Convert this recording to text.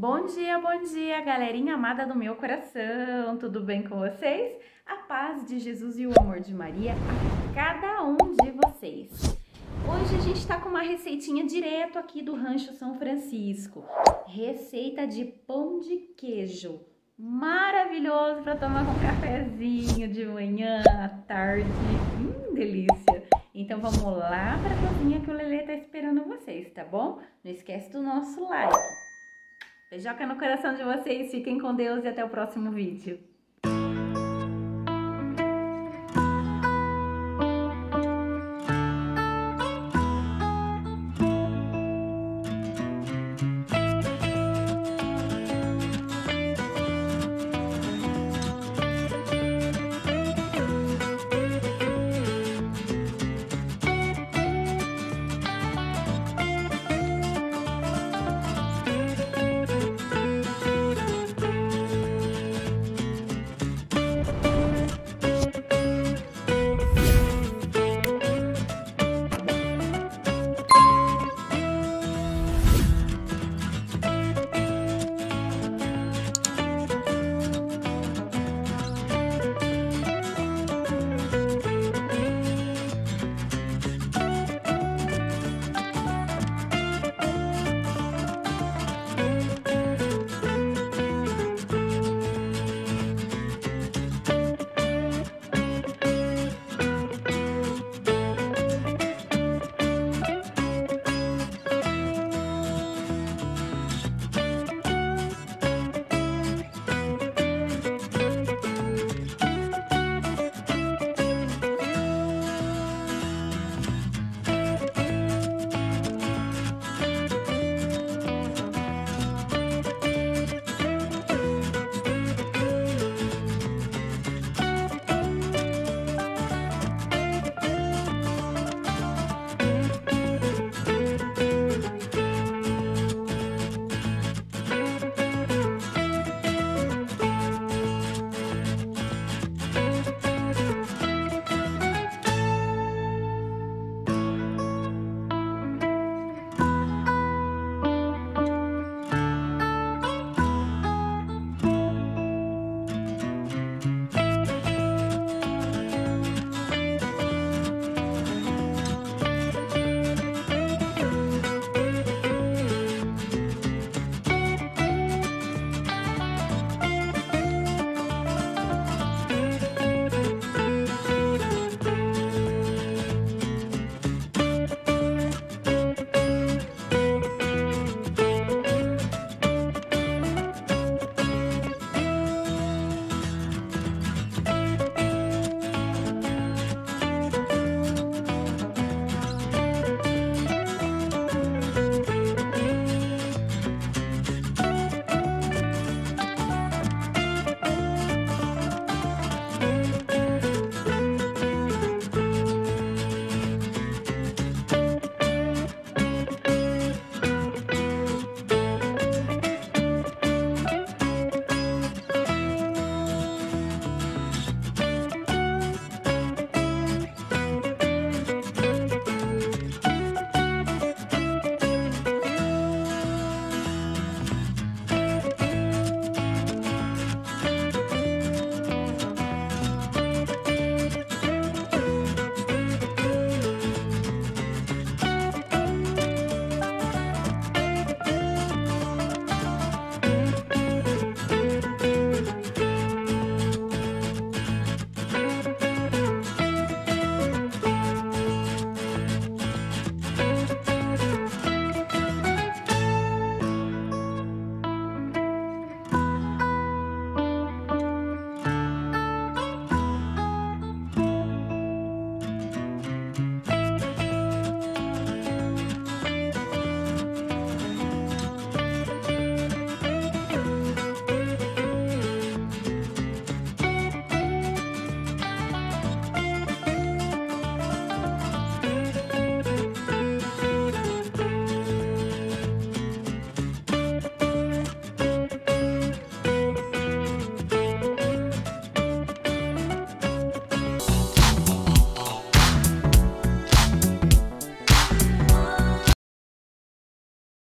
Bom dia, bom dia, galerinha amada do meu coração, tudo bem com vocês? A paz de Jesus e o amor de Maria a cada um de vocês. Hoje a gente tá com uma receitinha direto aqui do Rancho São Francisco. Receita de pão de queijo. Maravilhoso para tomar com cafezinho de manhã, à tarde. Hum, delícia! Então vamos lá para a cozinha que o Lelê tá esperando vocês, tá bom? Não esquece do nosso like. Beijoca no coração de vocês, fiquem com Deus e até o próximo vídeo.